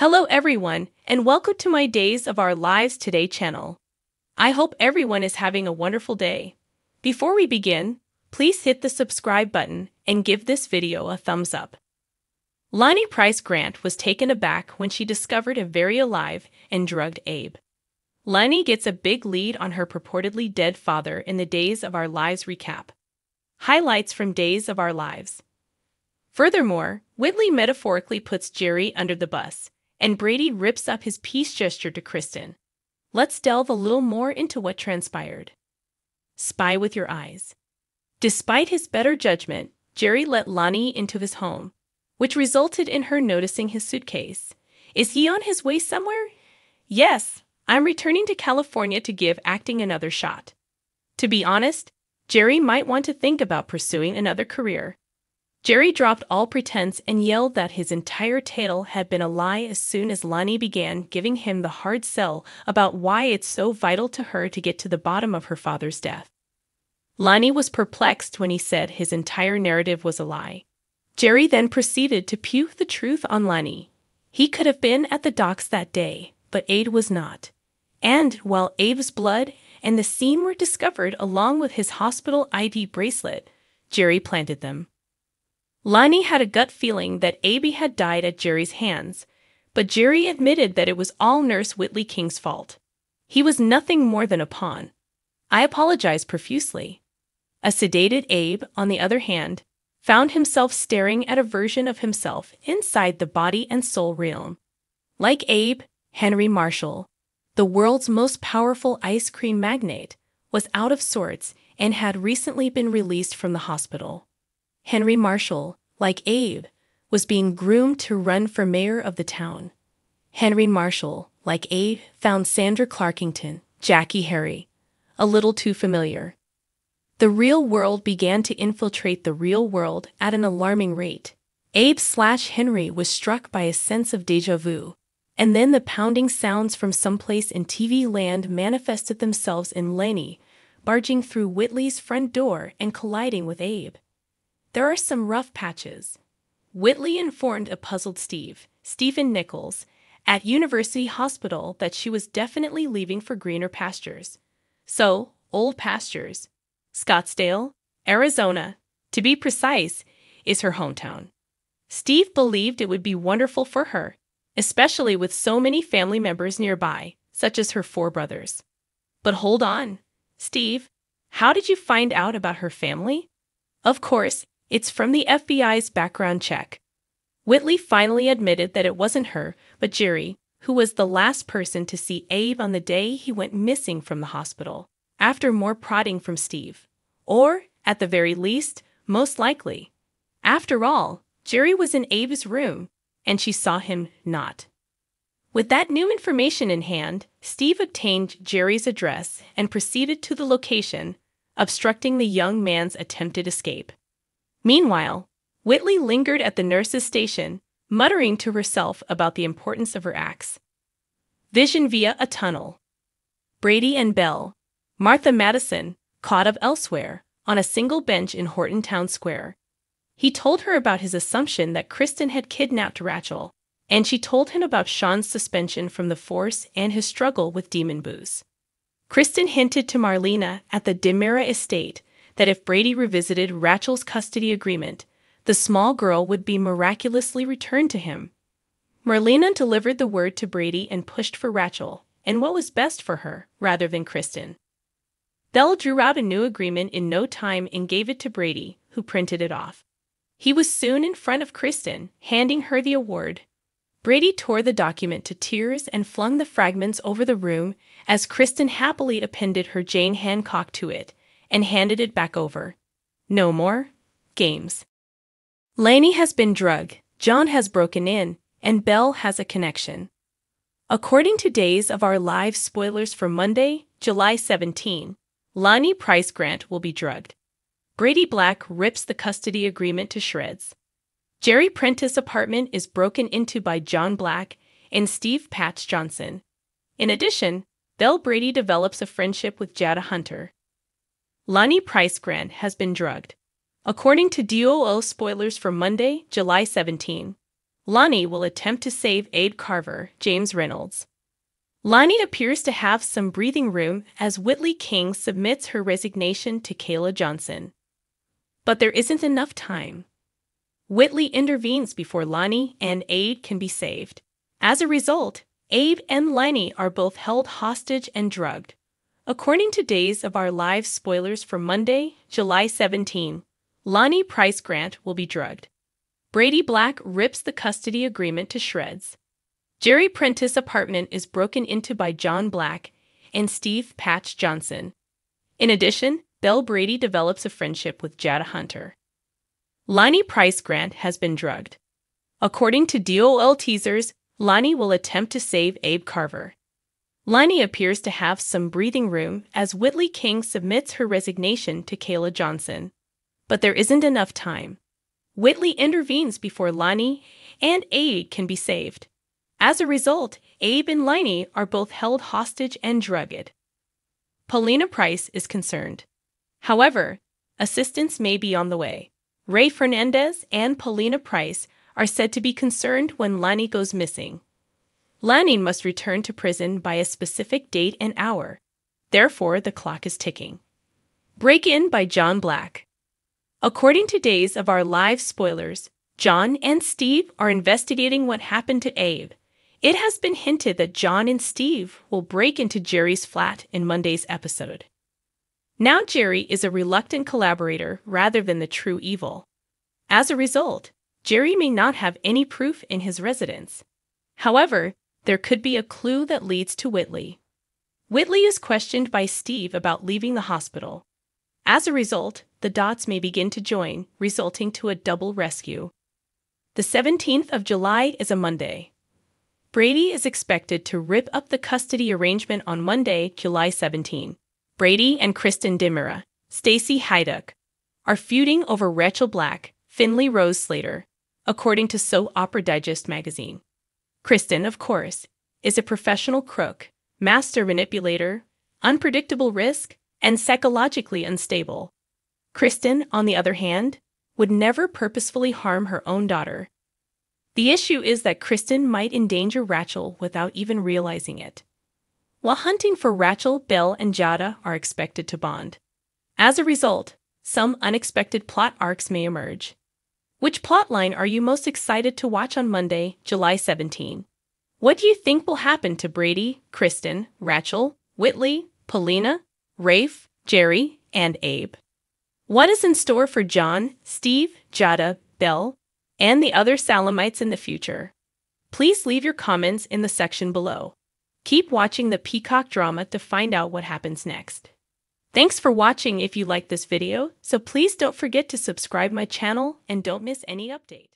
Hello everyone, and welcome to my Days of Our Lives Today channel. I hope everyone is having a wonderful day. Before we begin, please hit the subscribe button and give this video a thumbs up. Lani Price Grant was taken aback when she discovered a very alive and drugged Abe. Lani gets a big lead on her purportedly dead father in the Days of Our Lives recap. Highlights from Days of Our Lives. Furthermore, Whitley metaphorically puts Jerry under the bus and Brady rips up his peace gesture to Kristen. Let's delve a little more into what transpired. Spy with your eyes. Despite his better judgment, Jerry let Lani into his home, which resulted in her noticing his suitcase. Is he on his way somewhere? Yes, I'm returning to California to give acting another shot. To be honest, Jerry might want to think about pursuing another career. Jerry dropped all pretense and yelled that his entire tale had been a lie as soon as Lani began giving him the hard sell about why it's so vital to her to get to the bottom of her father's death. Lani was perplexed when he said his entire narrative was a lie. Jerry then proceeded to pew the truth on Lani. He could have been at the docks that day, but Abe was not. And while Abe's blood and the scene were discovered along with his hospital ID bracelet, Jerry planted them. Lani had a gut feeling that Abe had died at Jerry's hands, but Jerry admitted that it was all Nurse Whitley King's fault. He was nothing more than a pawn. I apologized profusely. A sedated Abe, on the other hand, found himself staring at a version of himself inside the body and soul realm. Like Abe, Henry Marshall, the world's most powerful ice cream magnate, was out of sorts and had recently been released from the hospital. Henry Marshall, like Abe, was being groomed to run for mayor of the town. Henry Marshall, like Abe, found Sandra Clarkington, Jackée Harry, a little too familiar. The real world began to infiltrate the real world at an alarming rate. Abe slash Henry was struck by a sense of deja vu, and then the pounding sounds from someplace in TV land manifested themselves in Lenny, barging through Whitley's front door and colliding with Abe. There are some rough patches. Whitley informed a puzzled Steve, Stephen Nichols, at University Hospital that she was definitely leaving for greener pastures. So, old pastures. Scottsdale, Arizona, to be precise, is her hometown. Steve believed it would be wonderful for her, especially with so many family members nearby, such as her four brothers. But hold on, Steve, how did you find out about her family? Of course, it's from the FBI's background check. Whitley finally admitted that it wasn't her, but Jerry, who was the last person to see Abe on the day he went missing from the hospital, after more prodding from Steve. Or, at the very least, most likely. After all, Jerry was in Abe's room, and she saw him not. With that new information in hand, Steve obtained Jerry's address and proceeded to the location, obstructing the young man's attempted escape. Meanwhile, Whitley lingered at the nurse's station, muttering to herself about the importance of her acts. Vision via a tunnel. Brady and Belle, Martha Madison, caught up elsewhere, on a single bench in Horton Town Square. He told her about his assumption that Kristen had kidnapped Rachel, and she told him about Sean's suspension from the force and his struggle with demon booze. Kristen hinted to Marlena at the DiMera estate that if Brady revisited Rachel's custody agreement, the small girl would be miraculously returned to him. Marlena delivered the word to Brady and pushed for Rachel and what was best for her rather than Kristen. Belle drew out a new agreement in no time and gave it to Brady, who printed it off. He was soon in front of Kristen, handing her the award. Brady tore the document to tears and flung the fragments over the room as Kristen happily appended her Jane Hancock to it and handed it back over. No more games. Laney has been drugged, John has broken in, and Belle has a connection. According to Days of Our Lives spoilers for Monday, July 17, Lani Price Grant will be drugged. Brady Black rips the custody agreement to shreds. Jerry Prentice apartment is broken into by John Black and Steve Patch Johnson. In addition, Belle Brady develops a friendship with Jada Hunter. Lani Price Grant has been drugged. According to DOO spoilers for Monday, July 17, Lani will attempt to save Abe Carver, James Reynolds. Lani appears to have some breathing room as Whitley King submits her resignation to Kayla Johnson. But there isn't enough time. Whitley intervenes before Lani and Abe can be saved. As a result, Abe and Lani are both held hostage and drugged. According to Days of Our Lives spoilers for Monday, July 17, Lani Price Grant will be drugged. Brady Black rips the custody agreement to shreds. Jerry Prentice apartment is broken into by John Black and Steve Patch Johnson. In addition, Belle Brady develops a friendship with Jada Hunter. Lani Price Grant has been drugged. According to DOL teasers, Lani will attempt to save Abe Carver. Lani appears to have some breathing room as Whitley King submits her resignation to Kayla Johnson. But there isn't enough time. Whitley intervenes before Lani and Abe can be saved. As a result, Abe and Lani are both held hostage and drugged. Paulina Price is concerned. However, assistance may be on the way. Ray Fernandez and Paulina Price are said to be concerned when Lani goes missing. Lani must return to prison by a specific date and hour. Therefore, the clock is ticking. Break In by John Black. According to Days of Our Live spoilers, John and Steve are investigating what happened to Abe. It has been hinted that John and Steve will break into Jerry's flat in Monday's episode. Now Jerry is a reluctant collaborator rather than the true evil. As a result, Jerry may not have any proof in his residence. However, there could be a clue that leads to Whitley. Whitley is questioned by Steve about leaving the hospital. As a result, the dots may begin to join, resulting to a double rescue. The 17th of July is a Monday. Brady is expected to rip up the custody arrangement on Monday, July 17. Brady and Kristen DiMera, Stacy Haiduk, are feuding over Rachel Black, Finley Rose Slater, according to Soap Opera Digest magazine. Kristen, of course, is a professional crook, master manipulator, unpredictable risk, and psychologically unstable. Kristen, on the other hand, would never purposefully harm her own daughter. The issue is that Kristen might endanger Rachel without even realizing it. While hunting for Rachel, Belle, and Jada are expected to bond. As a result, some unexpected plot arcs may emerge. Which plotline are you most excited to watch on Monday, July 17? What do you think will happen to Brady, Kristen, Rachel, Whitley, Paulina, Rafe, Jerry, and Abe? What is in store for John, Steve, Jada, Belle, and the other Salemites in the future? Please leave your comments in the section below. Keep watching the Peacock drama to find out what happens next. Thanks for watching if you like this video, so please don't forget to subscribe my channel and don't miss any updates.